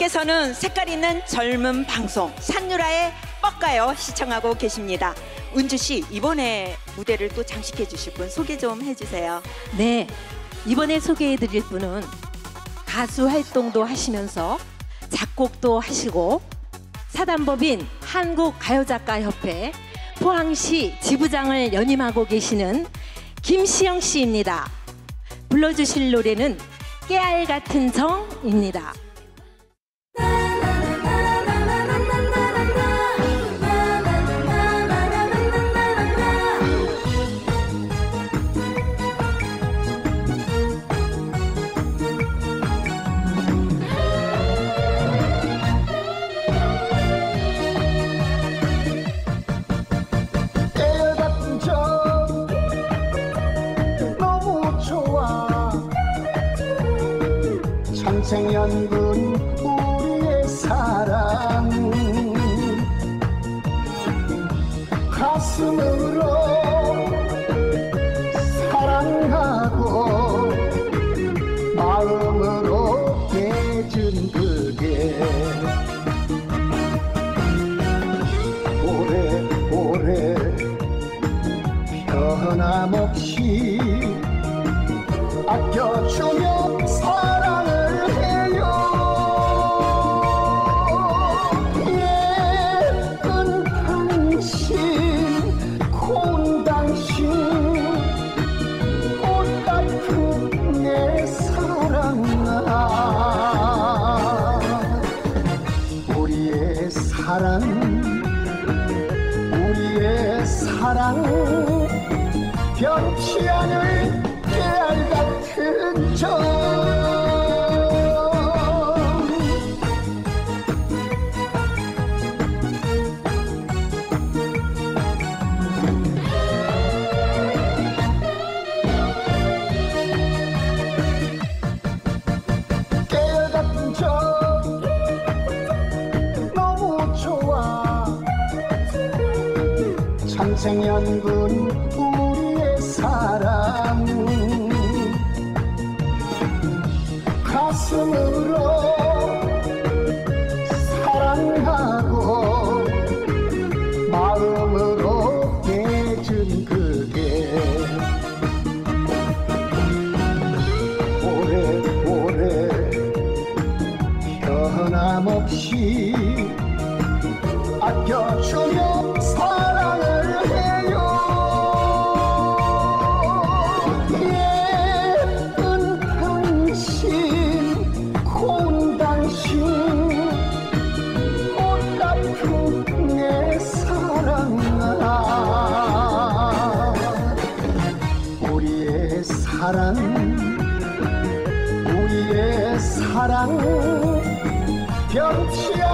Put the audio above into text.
여러분께서는 색깔 있는 젊은 방송 산유라의 뻑가요 시청하고 계십니다. 은주 씨 이번에 무대를 또 장식해 주실 분 소개 좀 해주세요. 네, 이번에 소개해 드릴 분은 가수 활동도 하시면서 작곡도 하시고 사단법인 한국가요작가협회 포항시 지부장을 연임하고 계시는 김시영 씨입니다. 불러주실 노래는 깨알 같은 정입니다. 생연분 우리의 사랑. 가슴으 사랑 우리의 사랑. 변치 않을 깨알 같은 정. 깨 생연분 우리의 사랑. 가슴으로 사랑하고 마음으로 해준 그게 오래오래 변함없이 아껴주 사랑 우리의 사랑 변치